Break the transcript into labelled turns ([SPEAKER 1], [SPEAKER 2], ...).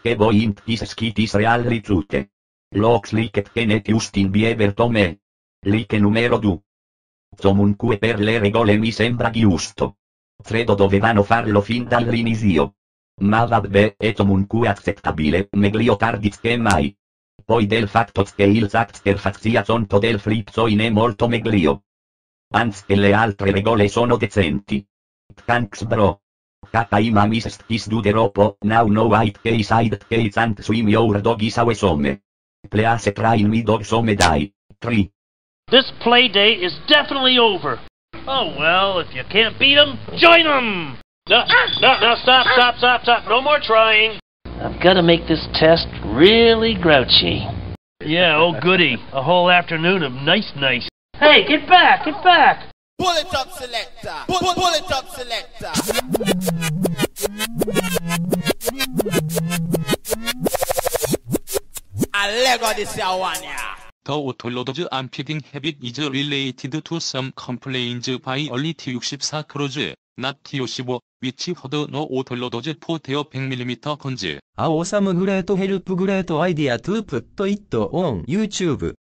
[SPEAKER 1] che voint is schitis real rizute. Lox licet che net justin biever tome. Liche numero 2. Comunque per le regole mi sembra giusto. Credo dovevano farlo fin dall'inizio. Ma vabbè, è comunque accettabile, meglio tardi che mai. Poi del fatto che il Zaxter fazia conto del flipzoin è molto meglio. Anzi le altre regole sono decenti. Thanks bro. Katai mamis stis duderopo, now no white case hide case and swim your dog is awe some. Please train me dog some die. 3.
[SPEAKER 2] This play day is definitely over. Oh well, if you can't beat 'em, join 'em. No, no, no, stop, stop, stop, stop. No more trying. I've got to make this test really grouchy. Yeah, oh goody. A whole afternoon of nice nice. Hey, get back, get back.
[SPEAKER 3] Pull it up selector. Pull, pull it up selector. 알레고 디스 아와냐.
[SPEAKER 4] The Autoloads Unpicking Habit is related to some complaints by early T64 crews, not T55, which had no autoloads for their 100mm guns.
[SPEAKER 5] 아오삼은 그래도 헬프 그래도 아이디어 to put it on YouTube.